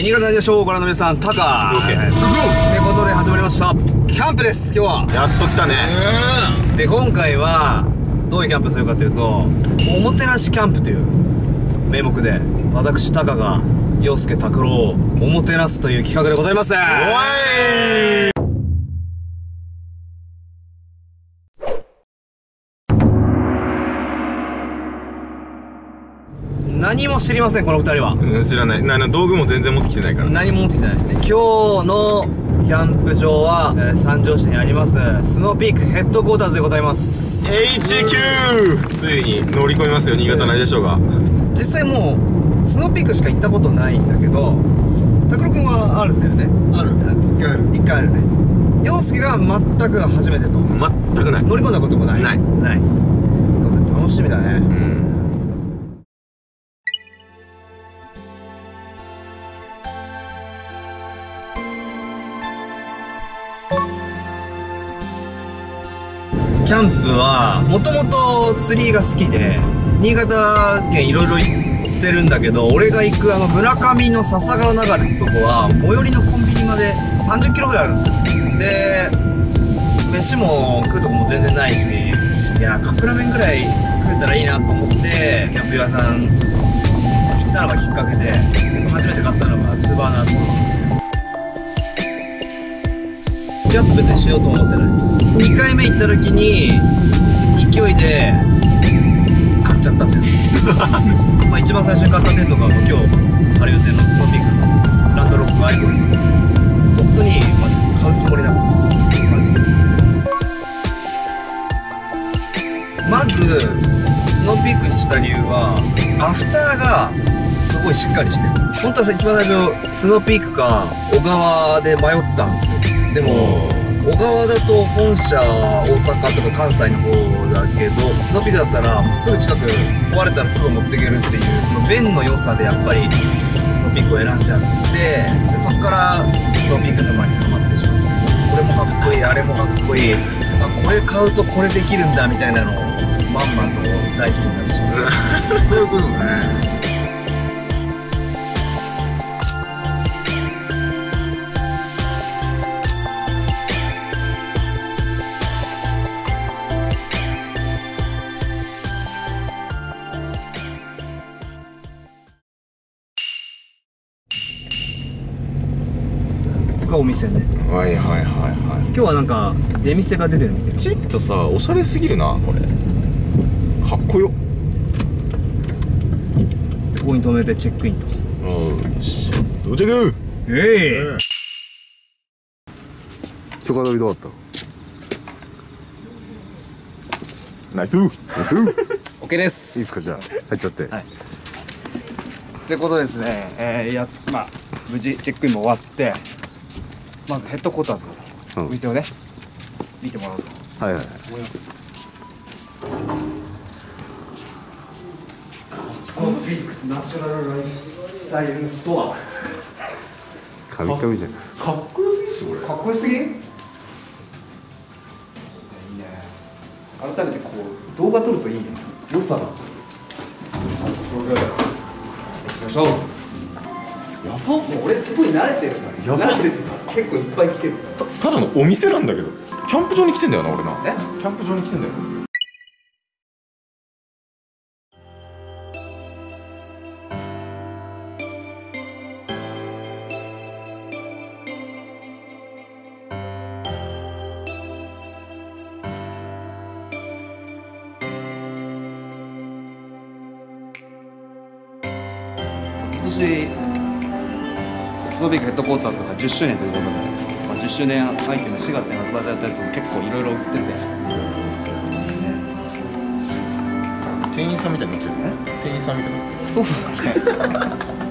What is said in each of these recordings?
新潟でショーをご覧の皆さん、タカ。洋介はいってことで始まりました。キャンプです、今日は。やっと来たねで、今回は、どういうキャンプするかというと、おもてなしキャンプという名目で、私、タカが、洋介拓郎をおもてなすという企画でございます。おい何も知りません、この二人は。うん知らない。なな道具も全然持ってきてないから。何も持ってきてない。で今日のキャンプ場は、えー三条市にあります、スノーピークヘッドクォーターズでございます。HQ ついに乗り込みますよ新潟ないでしょうが実際もうスノーピークしか行ったことないんだけど拓郎君はあるんだよね。ある。一回ある。一回あるね。陽介が全く初めてと。全くない。乗り込んだこともない。ない。ない。楽しみだうねんキャンプはもともと釣りが好きで新潟県いろいろ行ってるんだけど俺が行くあの村上の笹川流れってとこは最寄りのコンビニまで30キロぐらいあるんですよ。で飯も食うとこも全然ないしいやカップラーメンぐらい食えたらいいなと思ってキャンプ屋さん行ったのがきっかけで初めて買ったのがツーバーナーってものなんですけどキャンプ別にしようと思ってない。2回目行った時に勢いで買っちゃったんです。まあ一番最初に買ったテントが今日ある予定のスノーピークのランドロックアイボリー本当にマジで買うつもりなのマジで。まずスノーピークにした理由はアフターがすごいしっかりしてる。本当は一番最初スノーピークか小川で迷ったんですよ。でも小川だと本社大阪とか関西の方だけどスノーピークだったらもうすぐ近く壊れたらすぐ持っていけるっていうその便の良さでやっぱりスノーピークを選んじゃってでそこからスノーピーク沼にハマってしまってこれもかっこいいあれもかっこいいあこれ買うとこれできるんだみたいなのをまんまと大好きになってしまう。そういうことね。がお店ねはいはいはいは今日はなんか出店が出てるみたいいちょっとさおしゃれすぎるなこれ。かっこよ。ここに止めてチェックインと。よし。到着。ええ。許可取りどうだった？ナイス。ナイス。OK でいいですすかじゃあ。入っちゃって、はい。ってことですね、えー、やまあ無事チェックインも終わってまずヘッドコーターズうん。お店をね、見てもらおうと。はいはい思います。ナチュラルライフスタイルストア。カミカミじゃん。かっこよすぎでしょこれ。かっこよすぎ？いいね改めてこう動画撮るといいね。良さが早速行きましょう。やばもう俺すごい慣れてるから。やば慣れてるか結構いっぱい来てる。たただのお店なんだけど。キャンプ場に来てんだよな俺な。え？キャンプ場に来てんだよ。今年スノービークヘッドコーターズが10周年ということで、まあ、10周年アイテム4月に発売されたやつも結構いろいろ売ってて。店員さんみたいになってる店員さんみたいになってるそうだね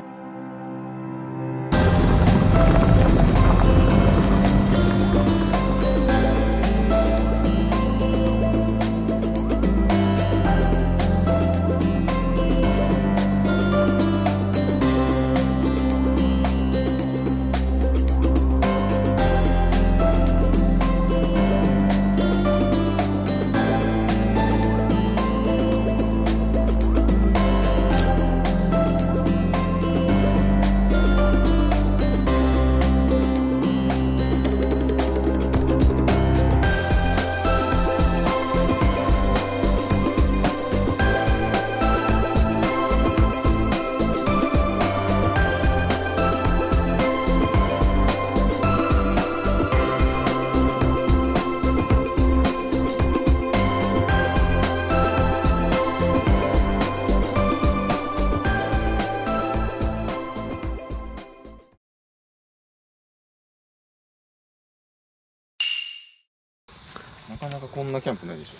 なかこんなキャンプないでしょ。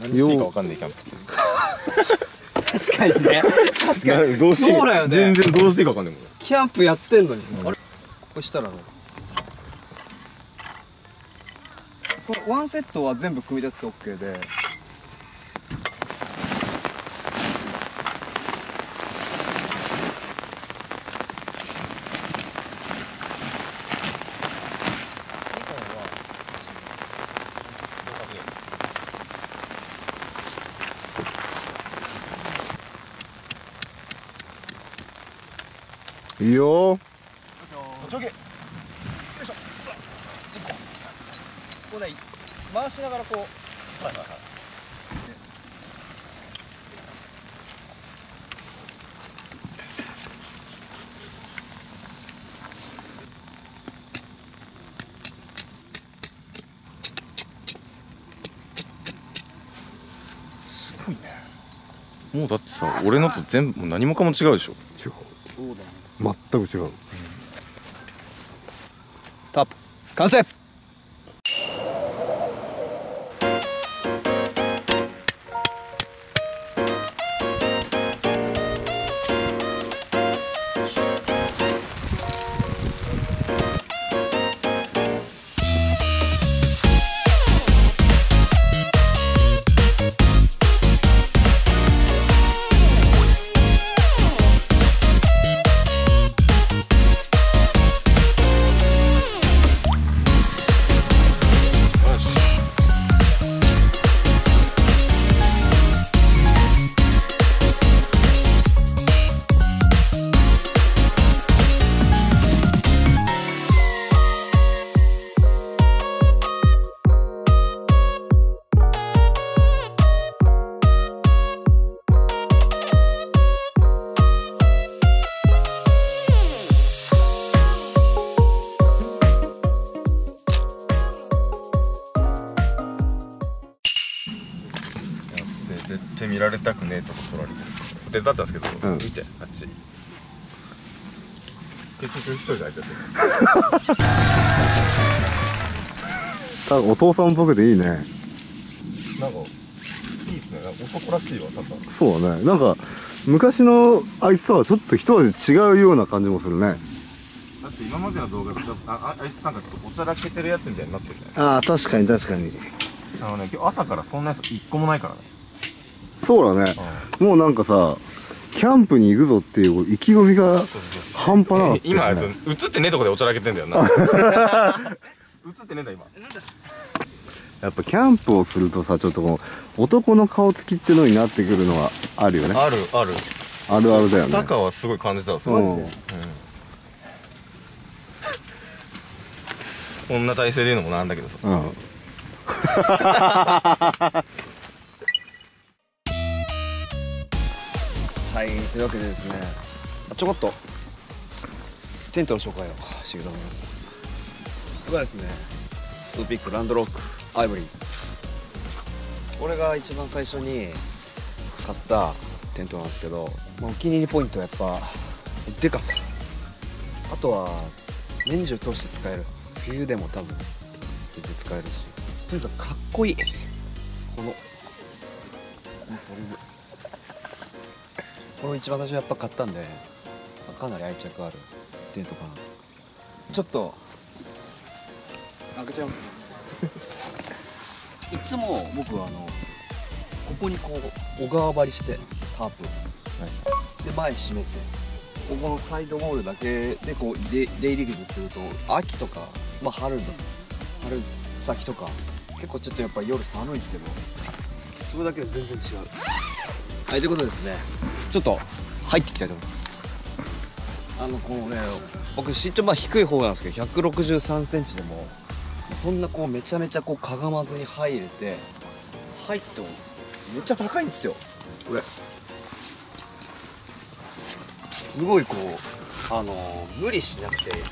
何していいか分かんないキャンプ。って確かにね。確かに。どうしてそうだよね。全然どうしていいか分かんないもん。キャンプやってんのにさ、あれ？これしたらねこれワンセットは全部組み立てて OK でいいよ。ちょ。げこうね回しながらこう。はいはいはいすごいね。もうだってさ俺のと全部もう何もかも違うでしょ。違う全く違う。うん。タップ。完成。絶対見られたくねえとこ撮られてる。手伝ったんですけど、うん。見てあっち。結局一人で開いちゃってる。ただお父さんっぽくていいね。なんかいいですね。なんか男らしいわなんかそうだね。なんか昔のあいつとはちょっと一味違うような感じもするね。だって今までの動画だああいつなんかちょっとおちゃらけてるやつみたいになってるじゃないですか。ああ確かに確かに。あのね今日朝からそんなやつ一個もないからねそうだね。もうなんかさキャンプに行くぞっていう意気込みが半端なかったよね。今あいつ映ってねえとこでおちゃらけてんだよな。映ってねえんだ今。やっぱキャンプをするとさちょっとこの男の顔つきってのになってくるのはあるよね。あるある。あるあるだよね。高はすごい感じたわそれ。うん。こん。な体勢で言うのもなんだけどさ。うん はいというわけでですねちょこっとテントの紹介をしていきたいと思います。これはですねスノーピークランドロックアイボリーこれが一番最初に買ったテントなんですけど、まあ、お気に入りポイントはやっぱでかさ。あとは年中通して使える。冬でも多分全然使えるし。とにかくかっこいい。このこのフォルムこれを一番最初やっぱ買ったんでかなり愛着ある。テントかなちょっと。開けちゃいますね。いつも僕はあのここにこう小川張りしてタープ、で前閉めてここのサイドウォールだけでこう出出入り口すると秋とか、まあ、春の春。先とか結構ちょっとやっぱ夜寒いですけどそれだけで全然違う。はいということでですねちょっと入っていきたいと思います。あのこのね僕身長まあ低い方なんですけど1 6 3センチでもそんなこうめちゃめちゃこうかがまずに入れて入ってもめっちゃ高いんですよ。これすごいこうあのー無理しなくていい。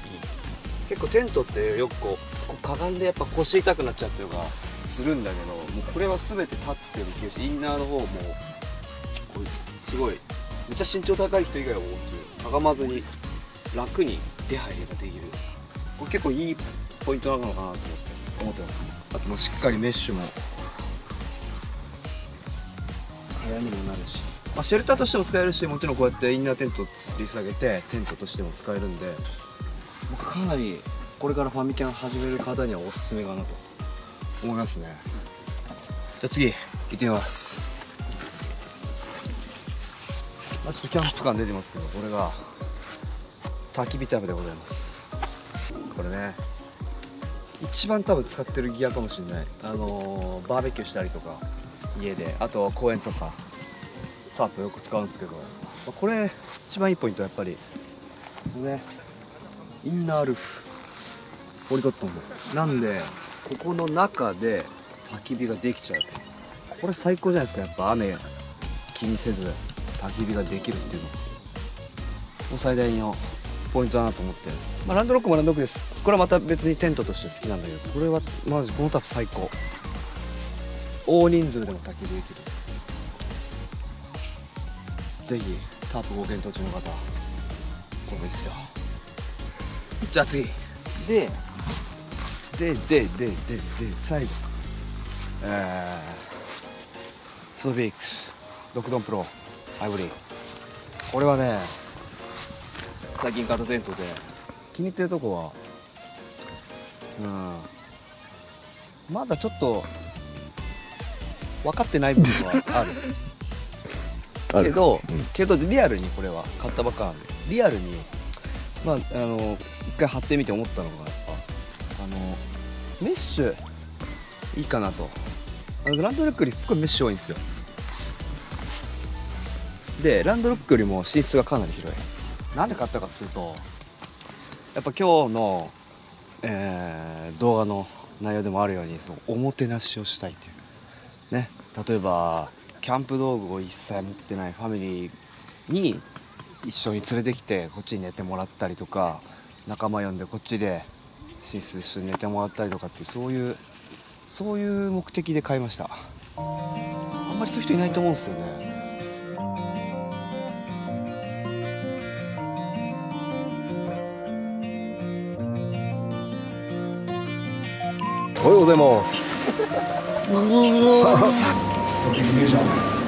結構テントってよくこうこうかがんでやっぱ腰痛くなっちゃったりとかするんだけどもうこれは全て立ってるけるしインナーの方もこうすごい。めっちゃ身長高い人以外はもうかがまずに楽に出入りができる。これ結構いいポイントなのかなと思って思ってます。あともうしっかりメッシュも。部屋にもなるし、まあ、シェルターとしても使えるしもちろんこうやってインナーテントを吊り下げてテントとしても使えるんで。僕かなりこれからファミキャン始める方にはおすすめかなと思いますね。じゃあ次行ってみます。あ、ちょっとキャンプ感出てますけどこれが焚き火タイプでございます。これね一番多分使ってるギアかもしれない。あのーバーベキューしたりとか家で。あと公園とかタープよく使うんですけど。まあこれ一番いいポイントはやっぱりこねインナールーフ。ポリコットンでなんでここの中で焚き火ができちゃう。これ最高じゃないですかやっぱ雨気にせず。焚き火ができるっていうの。もう最大のポイントだなと思って。まあ、ランドロックもランドロックです。これはまた別にテントとして好きなんだけどこれはマジこのタープ最高。大人数でも焚き火できる。ぜひタープご検討中の方これもいいっすよ。じゃあ次。でででででで最後。えー、スノービークドクドンプロアイボリーこれはね最近買ったテントで気に入ってるとこはうんまだちょっと分かってない部分は ある。けど、うん。けどリアルにこれは買ったばっかなんでリアルにまああの一回貼ってみて思ったのがやっぱあのメッシュいいかなと。あのランドロックよりすごいメッシュ多いんですよでランドロックよりも寝室がかなり広い。なんで買ったかっつうとやっぱ今日の、えー動画の内容でもあるようにそのおもてなしをしたいという。ね。例えばキャンプ道具を一切持ってないファミリーに一緒に連れてきてこっちに寝てもらったりとか仲間呼んでこっちで寝室で一緒に寝てもらったりとかっていうそういうそういう目的で買いました。あんまりそういう人いないと思うんですよねおはようございます。